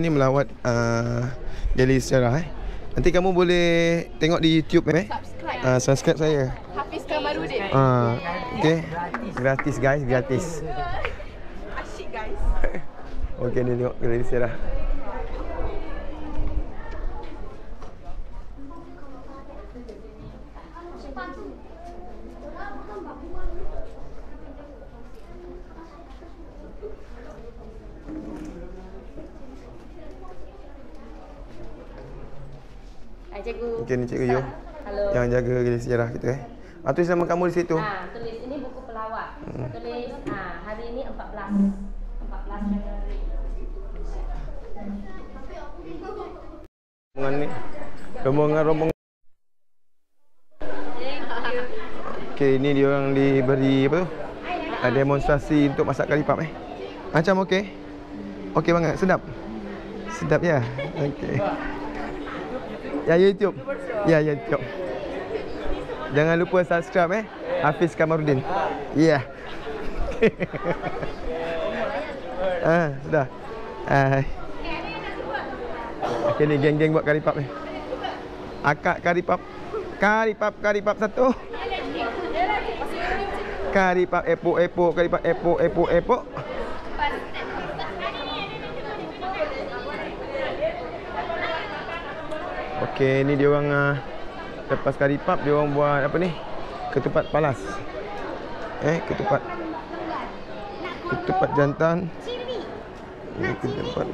ni melawat uh, galeri sejarah eh. Nanti kamu boleh tengok di YouTube eh. Subscribe. Uh, subscribe saya. Hafiz Kamarudin. Ah, okey. Gratis guys, gratis. Asyik guys. Okey ni tengok galeri sejarah. Hai cikgu. Okey ni Cikgu Yu. Halo. Yang jaga galeri sejarah kita eh. Ah tulis nama kamu di situ. Ha, tulis ini buku pelawak. Hmm. Tulis ha, hari ini 14. 14 Januari. Rombongan ni. Rombongan-rombongan. Okey, ni dia orang diberi apa tu? Ah, demonstrasi untuk masak kari pap eh. Macam okey. Okey banget, sedap. Sedap ya. Okey. Ya YouTube. Ya YouTube. Jangan lupa subscribe eh. Hafiz Kamarudin. Ya. ah, sudah. Hai. Okey ni geng-geng buat kari pap ni. Akak kari pap. Kari pap, kari pap satu. Kari pap epok epok, kari pap epok epok epok. Okey, ni dia orang uh, lepas kari pap dia orang buat apa ni? Ketupat palas. Eh, ketupat. Ketupat jantan. Ini ketupat.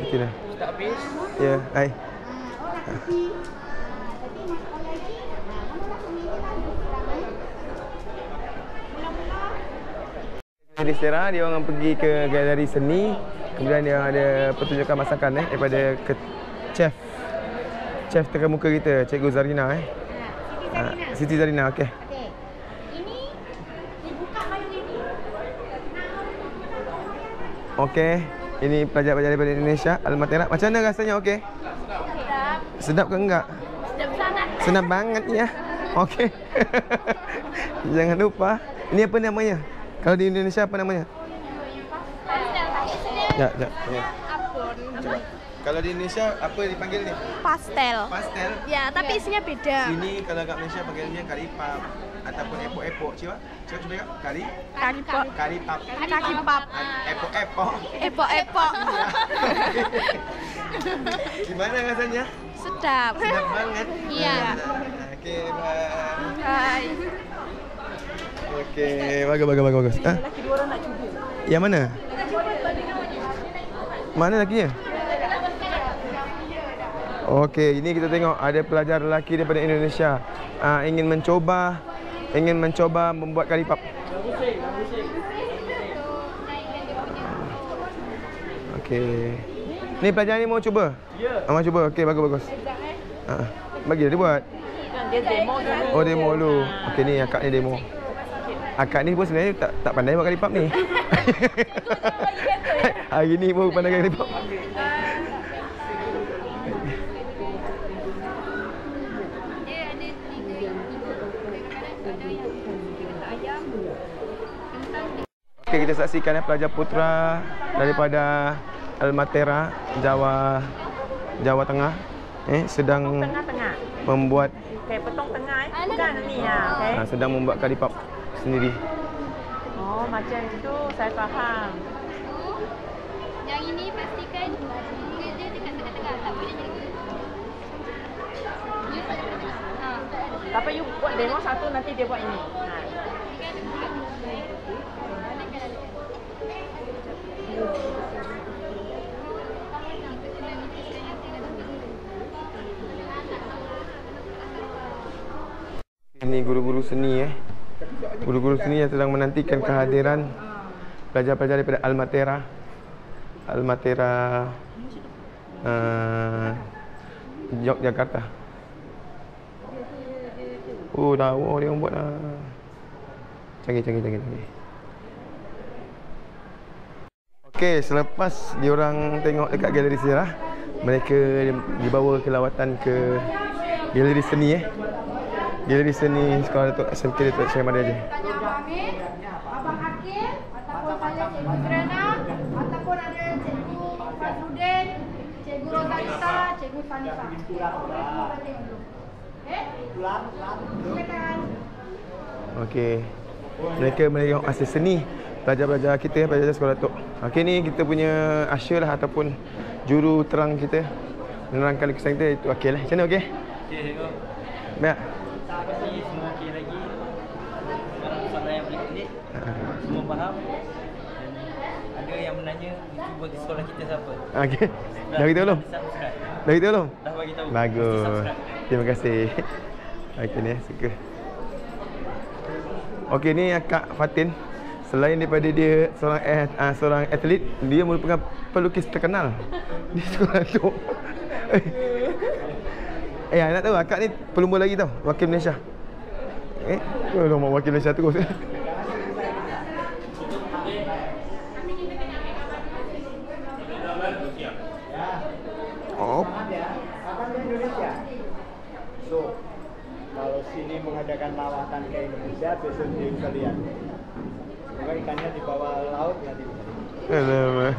Okey dah. Tak habis. Ya, hai. Di Sera dia orang pergi ke galeri seni Kemudian dia ada pertunjukan masakan eh daripada ke chef Chef terkemuka kita, Cikgu Zarina eh Ah, Siti Zarina, okey Okey. Ini dibuka malam ini. Okey Ini pelajar-pelajar daripada Indonesia Al-Matera Macam mana rasanya okey? Sedap. Sedap ke enggak? Sedap sangat. Senang banget ya. Okey. Jangan lupa. Ini apa namanya? Kalau di Indonesia apa namanya? Ya, ya. ya. Abon. Kalau di Indonesia apa dipanggil ni? Pastel. Pastel. Ya, tapi isinya beda. Sini kalau kat Malaysia panggilnya kari pap ataupun epok-epok. Cuba. Cuba cuba tengok. Kari Kaki pop. kari pap. Kaki pop. Ah, Epok-epok. Epok-epok. Gimana rasanya? Sedap. Sedap banget. Iya. Okey, bye. Hai. Okey, bagus bagus bagus bagus. Ha? Lelaki dua orang nak cuba. Yang mana? Mana lakinya? Okey, ini kita tengok ada pelajar lelaki daripada Indonesia uh, ingin mencoba ingin mencoba membuat kari pap. Okey. Ni pelajar ni mau cuba? Ya. Mau cuba. Okey, bagus bagus. Ah, bagi dia buat. Dia demo dulu. Oh, demo dulu. Okey ni akak ni demo. Akak ni pun sebenarnya tak tak pandai buat kari pap ni. Hari ni pun pandai kari Okey kita saksikan ya pelajar putra daripada Almatera Jawa Jawa Tengah eh sedang Tengah-tengah. membuat Okey, potong tengah eh. Bukan ni ya. Okey. ah, sedang membuat kari pap sendiri. Oh, macam itu saya faham. Yang ini pastikan dia dia dekat tengah-tengah. Tak boleh jadi. Tak. Ha. Tapi you buat demo satu nanti dia buat ini. Ha. Ini guru-guru seni eh. Guru-guru seni yang sedang menantikan kehadiran pelajar-pelajar daripada Almatera. Almatera uh, Yogyakarta. Oh, dah oh, dia buat dah. Canggih, canggih, canggih, canggih. Okey, selepas diorang tengok dekat galeri sejarah, mereka dibawa ke lawatan ke galeri seni eh. Galeri seni Sekolah Datuk SMK Datuk Mada saya Cikgu Serena ataupun pun ada Cikgu Fazrudin, Cikgu Rosalita, Cikgu Fanifa. Eh? Silakan. Okey. Mereka mereka asal seni pelajar-pelajar kita pelajar sekolah tok. Okey ni kita punya usher lah ataupun juru terang kita menerangkan lukisan kita itu okey lah. Macam mana okey? Okey, cikgu. Baik. Tak pasti semua okey lagi. Barang soalan yang boleh klik. Semua faham. Dan ada yang menanya YouTuber di sekolah kita siapa? Okey. Dah beritahu belum? Dah beritahu belum? Dah bagi tahu. Bagus. Terima kasih. Okey ni suka. Okey ni Kak Fatin. Selain daripada dia seorang eh, uh, seorang atlet, dia merupakan pelukis terkenal di sekolah tu. eh, nak tahu akak ni pelumba lagi tau, wakil Malaysia. Eh, oh, mau wakil Malaysia terus. oh. So, kalau sini mengadakan lawatan ke Indonesia, besok dia bisa Semoga ikannya di bawah laut nanti bisa lihat. alamak.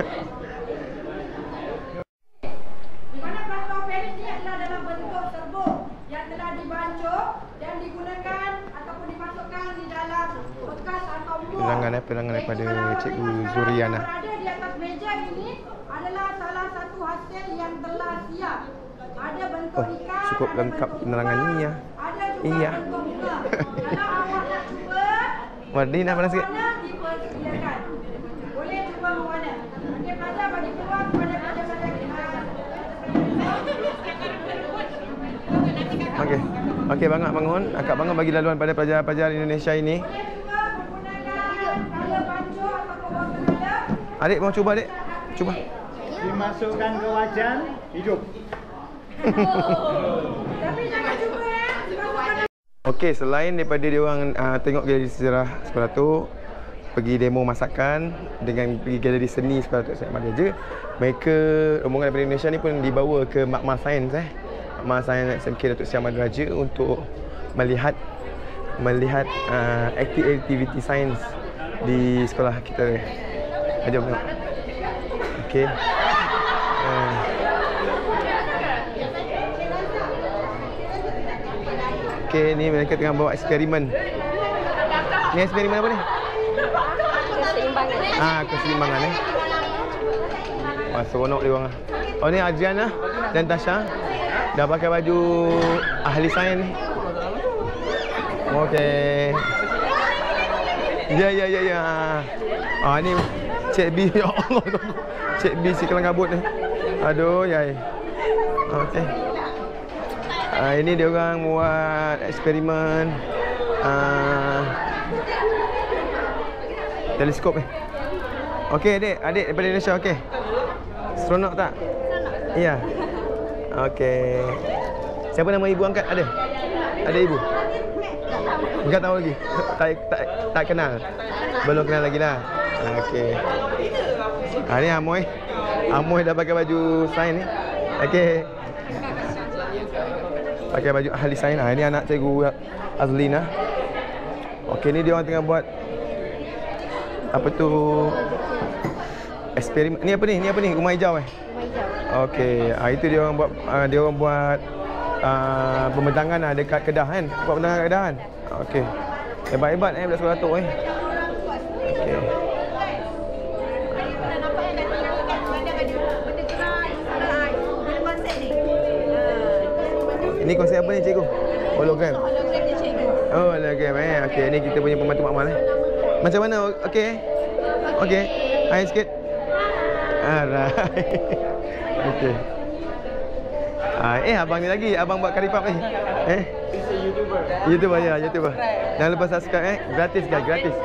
Di mana plasma perit ini adalah dalam bentuk serbuk yang telah dibancuk dan digunakan ataupun dimasukkan di dalam bekas atau mur. Penerangan, eh, penerangan daripada Cikgu Zuriana. yang Berada di atas meja ini adalah salah satu hasil yang telah siap. Ada bentuk Oh, ikan, cukup ada lengkap bentuk penerangan bunga, ni, ya. Ada juga Iya. bentuk bunga. Kalau awak nak cuba, Wah, ni nak panas sikit. Boleh. Okey, pelajar bagi peluang kepada pelajar-pelajar kita. Okey. Okey, Bang Ak bangun. Akak bangun bagi laluan pada pelajar-pelajar Indonesia ini. Adik mau cuba, Adik? Cuba. Dimasukkan ke wajan, hidup. Tapi jangan cuba ya. Okey, selain daripada dia orang uh, tengok galeri sejarah sekolah tu, pergi demo masakan dengan pergi galeri seni sekolah tu Syed Mahdi mereka rombongan daripada Indonesia ni pun dibawa ke Makmal Sains eh. Makmal Sains SMK Datuk Syed Ahmad Raja untuk melihat melihat uh, aktiviti sains di sekolah kita. Jom tengok. Okey. Uh, Okey, ni mereka tengah bawa eksperimen. Ni eksperimen apa ni? Ah, keseimbangan eh. Wah, seronok dia orang. Oh ni Adriana dan Tasha dah pakai baju ahli sains ni. Okey. Ya ya ya ya. Ah ni Cik B ya Allah. Cik B si kelang kabut ni. Aduh yai. Okey. Ah ini dia orang buat eksperimen ah teleskop ni. Okey adik, adik daripada Indonesia okey. Seronok tak? Seronok. Ya. Okey. Siapa nama ibu angkat? Ada? Ada ibu? Enggak tahu lagi. tak, tak tak kenal. Belum kenal lagi lah. Okey. Ha ni Amoy. Amoy dah pakai baju sains ni. Okey. Pakai baju ahli sains. Ha ini anak cikgu Azlina. Okey ni dia orang tengah buat apa tu eksperimen ni apa ni ni apa ni rumah hijau eh okey ah itu dia orang buat ah, dia orang buat ah, pembentangan ah, dekat Kedah kan buat pembentangan kat Kedah kan okey hebat-hebat eh budak sekolah tu eh okey Ini konsep apa ni cikgu? Hologram. Oh, hologram eh. Okey, ni kita punya pembantu makmal eh. Macam mana? Okey. Okey. Hai sikit. Alright. Okey. Ah, eh abang ni lagi, abang buat karipap ni. Eh? YouTuber ya, YouTuber. Jangan lupa subscribe eh. Gratis guys, gratis.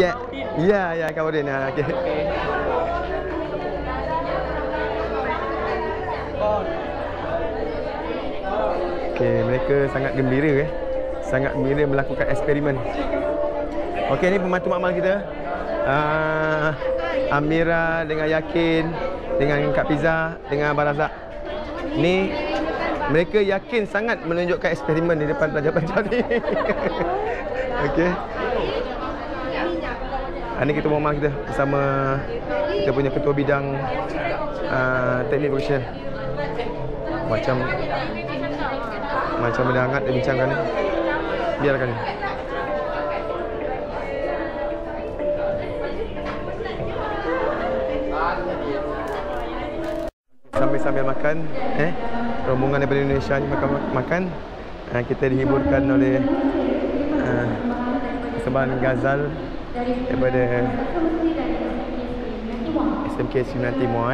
Ya. Ya, ya Kamurin. Ah, okey. Okey, mereka sangat gembira eh. Sangat gembira melakukan eksperimen. Okey, ni pembantu makmal kita. Uh, Amira dengan Yakin dengan Kak Piza dengan Abang Razak. Ni mereka yakin sangat menunjukkan eksperimen di depan pelajar-pelajar ni. Okey. Hari ni kita bawa kita bersama kita punya ketua bidang uh, teknik profesional. Macam macam benda hangat dia bincangkan ni. Biarkan ni. Sambil-sambil makan eh? Rombongan daripada Indonesia ni makan makan. Uh, kita dihiburkan oleh uh, persembahan Ghazal daripada SMK Sunan Timur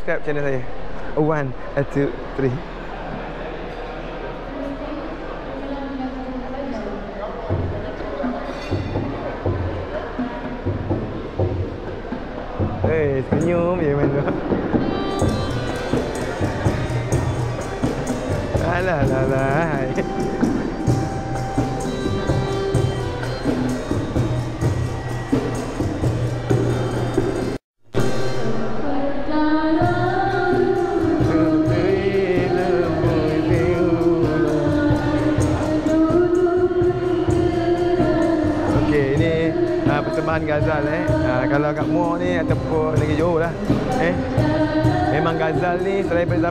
subscribe channel saya. One, a two, three. Eh, senyum je mana.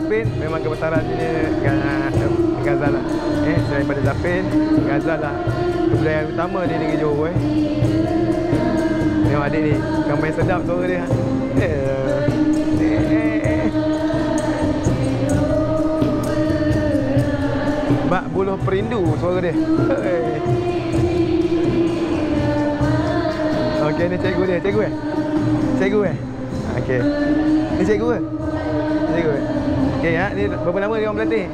Zapin, memang kebesaran ni uh, Ghazal lah. Eh, daripada Zapin, Ghazal lah. Kebudayaan utama di Negeri Johor eh. Tengok adik ni, main sedap suara dia. Eh. Eh, eh. Bak buluh perindu suara dia. Okey ni cikgu dia, cikgu eh? Cikgu eh? Okey. Ni cikgu ke? Cikgu eh? Okey ya, ni berapa lama dia orang berlatih?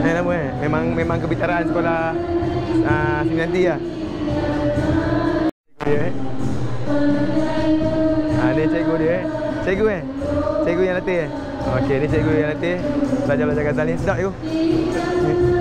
Eh lama eh? Memang memang kebitaraan sekolah uh, Siminanti lah. Dia eh? Ha, ni cikgu dia eh? Cikgu eh? Cikgu yang latih eh? Okey, ni cikgu yang latih. Belajar-belajar Ghazal ni. Sedap cikgu. Ni.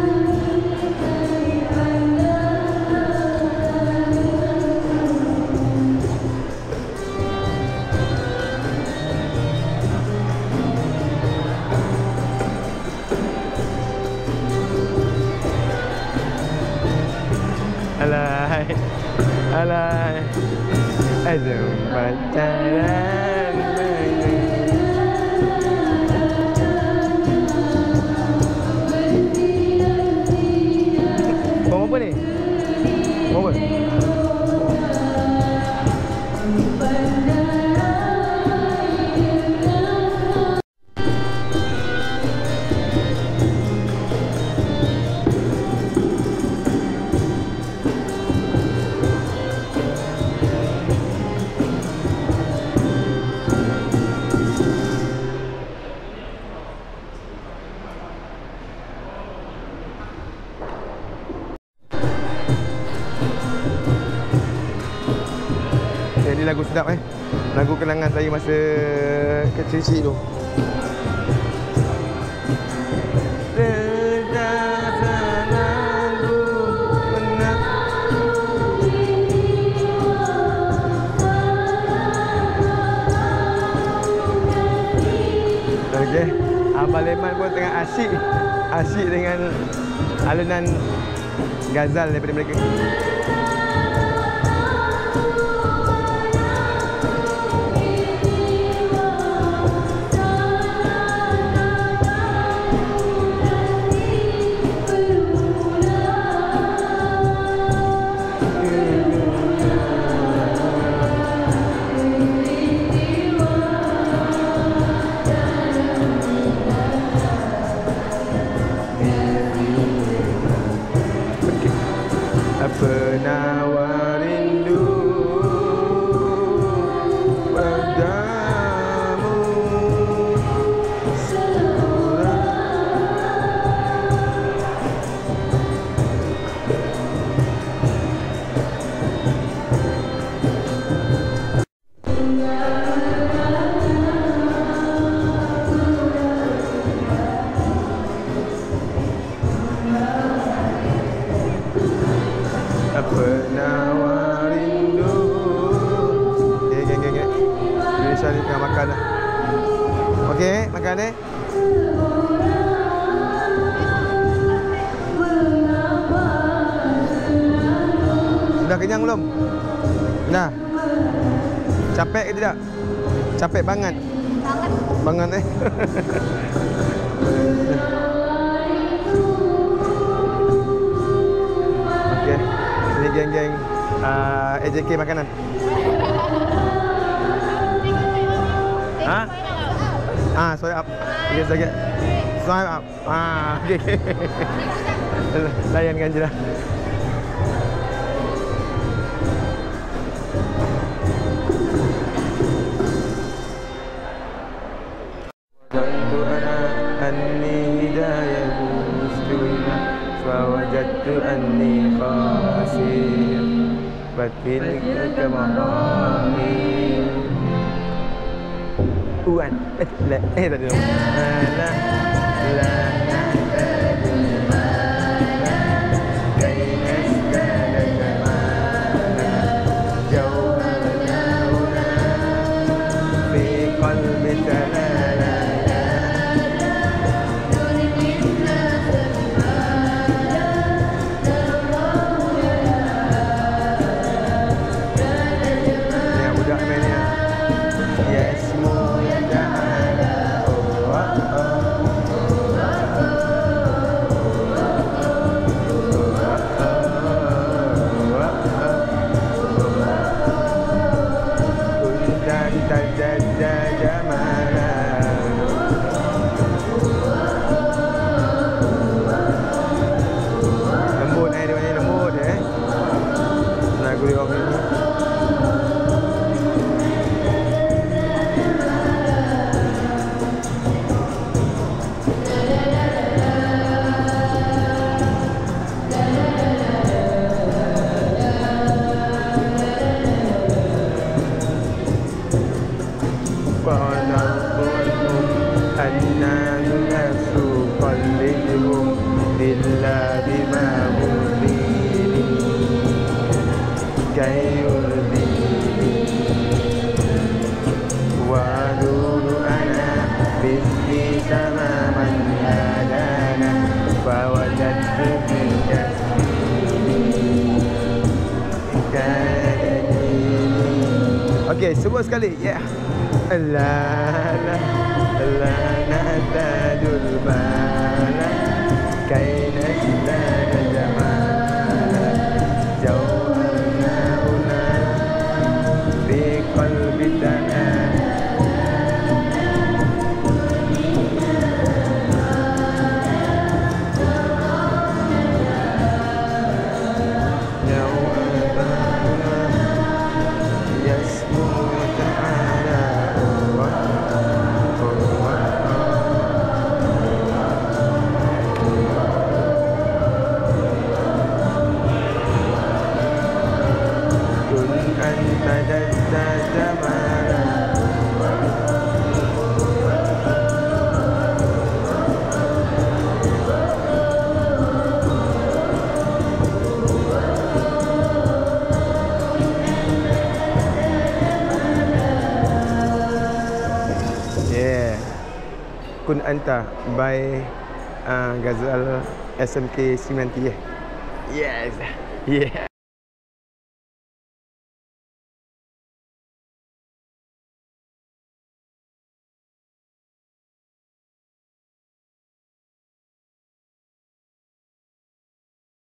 Abang Leman pun tengah asyik asyik dengan alunan gazal daripada mereka. Penawar rindu Okay, makan eh Sudah kenyang belum? Dah Capek ke tidak? Capek banget? Sangat Banget eh Okey. Ini geng-geng uh, AJK makanan. Ha? Ah, swipe up. Okey, sikit. Swipe up. Ah, okey. okey. Layankan je lah. ظننت أنا أني هداية مستوية فوجدت أني خاسر فتلك مقامي 突然，哎、欸，来，哎、欸，来，来，来。Sekali. Yeah. La la la nahdadul bala kay كن أنت جدد mana Yeah. Kun Anta by uh, Ghazal SMK 90 yeah. Yes. Yeah.